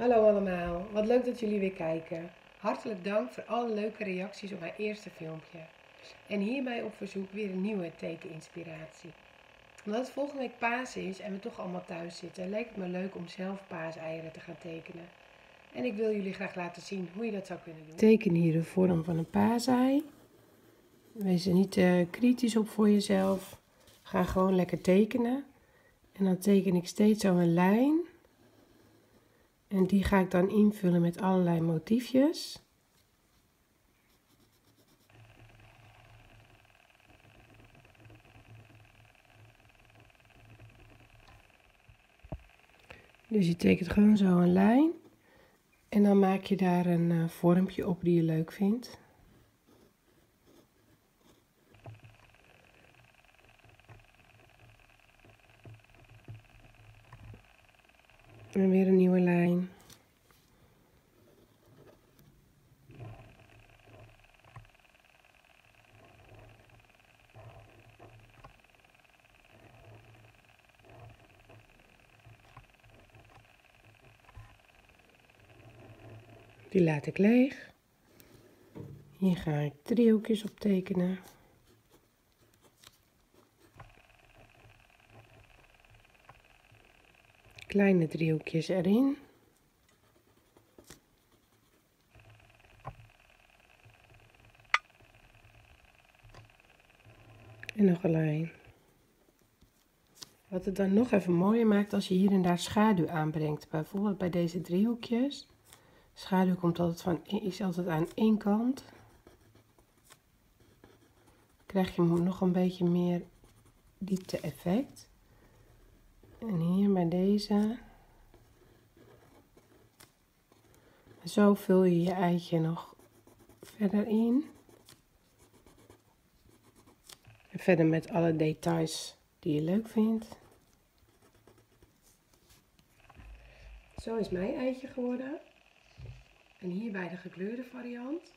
Hallo allemaal, wat leuk dat jullie weer kijken. Hartelijk dank voor alle leuke reacties op mijn eerste filmpje. En hierbij op verzoek weer een nieuwe tekeninspiratie. Omdat het volgende week paas is en we toch allemaal thuis zitten, leek het me leuk om zelf paaseieren te gaan tekenen. En ik wil jullie graag laten zien hoe je dat zou kunnen doen. Teken hier de vorm van een paasei. Wees er niet uh, kritisch op voor jezelf. Ga gewoon lekker tekenen. En dan teken ik steeds zo een lijn. En die ga ik dan invullen met allerlei motiefjes. Dus je tekent gewoon zo een lijn. En dan maak je daar een uh, vormpje op die je leuk vindt. En weer een nieuwe lijn. Die laat ik leeg. Hier ga ik driehoekjes op tekenen. Kleine driehoekjes erin. En nog een lijn. Wat het dan nog even mooier maakt als je hier en daar schaduw aanbrengt. Bijvoorbeeld bij deze driehoekjes. Schaduw komt altijd van, is altijd aan één kant. Krijg je nog een beetje meer diepte effect. Bij deze. Zo vul je je eitje nog verder in. En verder met alle details die je leuk vindt. Zo is mijn eitje geworden. En hierbij de gekleurde variant.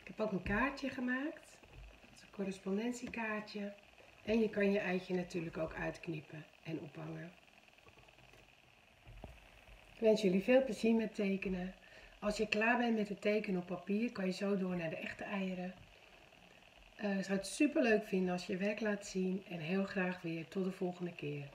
Ik heb ook een kaartje gemaakt. Dat is een correspondentiekaartje. En je kan je eitje natuurlijk ook uitknippen en ophangen. Ik wens jullie veel plezier met tekenen. Als je klaar bent met het tekenen op papier, kan je zo door naar de echte eieren. Uh, zou het super leuk vinden als je werk laat zien en heel graag weer tot de volgende keer.